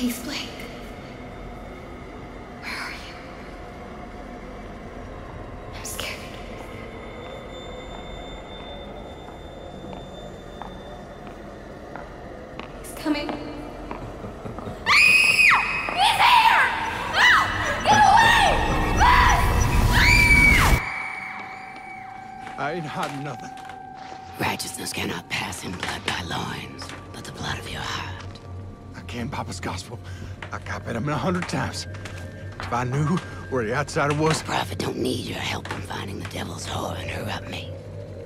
Please, Blake. Where are you? I'm scared. He's coming. He's here! No! Get away! I ain't had nothing. Righteousness cannot pass in blood by loins, I came Papa's gospel. I copied him a hundred times. If I knew where the outsider was, The Prophet don't need your help in finding the devil's whore and her up me.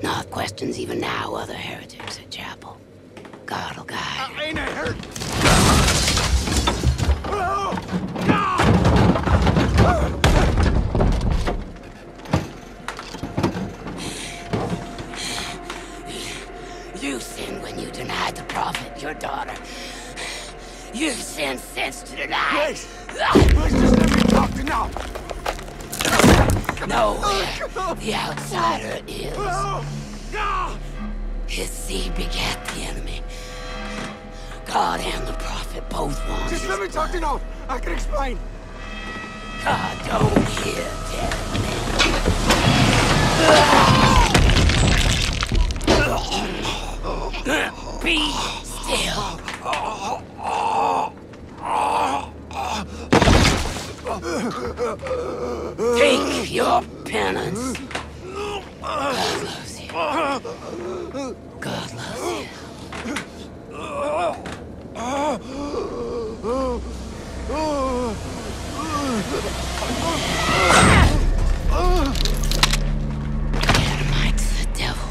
Not questions even now other heretics at chapel. God will guide. I ain't a hurt. You sinned when you denied the prophet, your daughter. You've sinned since to deny. Please, please just let me talk to now. Nowhere the outsider is. Oh, no! His seed begat the enemy. God and the prophet both want Just let me talk to now. I can explain. God don't hear dead men. Be Take your penance. God loves you. God loves you. Adamite's the devil.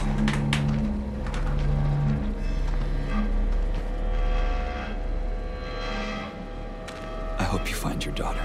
I hope you find your daughter.